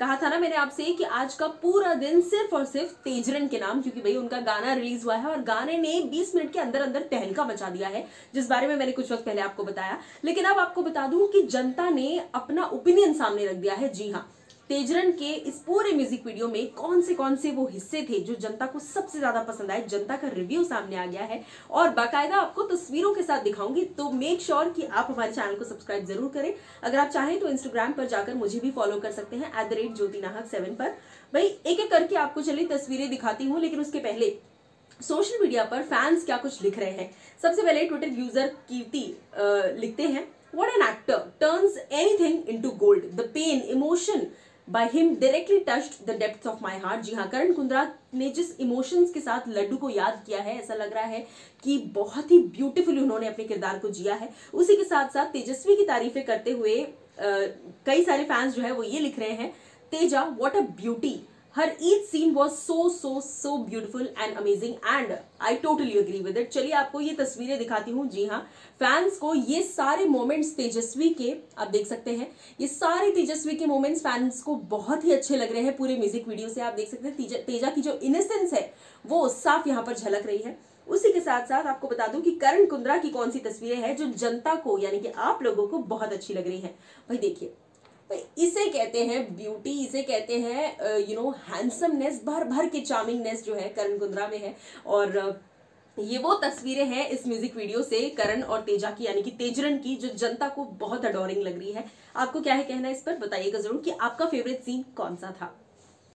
कहा था ना मैंने आपसे कि आज का पूरा दिन सिर्फ़ और सिर्फ़ तेजरन के नाम, क्योंकि भाई उनका गाना रिलीज़ हुआ है और गाने ने 20 मिनट के अंदर अंदर तहलका मचा दिया है, जिस बारे में मैंने कुछ वक्त पहले आपको बताया। लेकिन अब आपको बता दूँ कि जनता ने अपना ओपिनियन सामने रख दिया है। जी हाँ तेजरन के इस पूरे म्यूज़िक वीडियो में कौन से कौन से वो हिस्से थे जो जनता को सबसे ज़्यादा पसंद आए? जनता का रिव्यू सामने आ गया है और बाकायदा आपको तस्वीरों के साथ दिखाऊँगी तो मेक श्योर sure कि आप हमारे चैनल को सब्सक्राइब ज़रूर करें। अगर आप चाहें तो इंस्टाग्राम पर जाकर मुझे भी फॉलो कर सकते हैं एट द रेट ज्योति नाहक सेवन पर। भाई एक एक करके आपको चलिए तस्वीरें दिखाती हूँ, लेकिन उसके पहले सोशल मीडिया पर फैंस क्या कुछ लिख रहे हैं? सबसे पहले ट्विटर यूज़र कीर्ति लिखते हैं what an actor turns anything into gold the pain emotion by him directly touched the depth of my heart जी हाँ करण कुंद्रा ने जिस इमोशंस के साथ लड्डू को याद किया है ऐसा लग रहा है कि बहुत ही ब्यूटीफुली उन्होंने अपने किरदार को जिया है। उसी के साथ साथ तेजस्वी की तारीफें करते हुए आ, कई सारे फैंस जो है वो ये लिख रहे हैं Teja what a beauty her each scene was so so so beautiful and amazing and I totally agree with it चलिए आपको ये तस्वीरें दिखाती हूँ। जी हाँ फैंस को ये सारे मोमेंट्स तेजस्वी के आप देख सकते हैं ये सारे तेजस्वी के मोमेंट्स फैंस को बहुत ही अच्छे लग रहे हैं पूरे म्यूज़िक वीडियो से। आप देख सकते हैं तेजा, की जो इनोसेंस है वो साफ़ यहाँ पर झलक रही है। उसी के साथ साथ आपको बता दूँ कि करण कुंद्रा की कौन सी तस्वीरें हैं जो जनता को यानी कि आप लोगों को बहुत अच्छी लग रही है। भाई देखिए इसे कहते हैं ब्यूटी इसे कहते हैं यू नो हैंडसमनेस भर भर के चार्मिंगनेस जो है करण कुंद्रा में है। और ये वो तस्वीरें हैं इस म्यूज़िक वीडियो से करण और तेजा की, यानी कि तेजरन की, जो जनता को बहुत अडोरिंग लग रही है। आपको क्या है कहना इस पर? बताइएगा ज़रूर कि आपका फेवरेट सीन कौन सा था?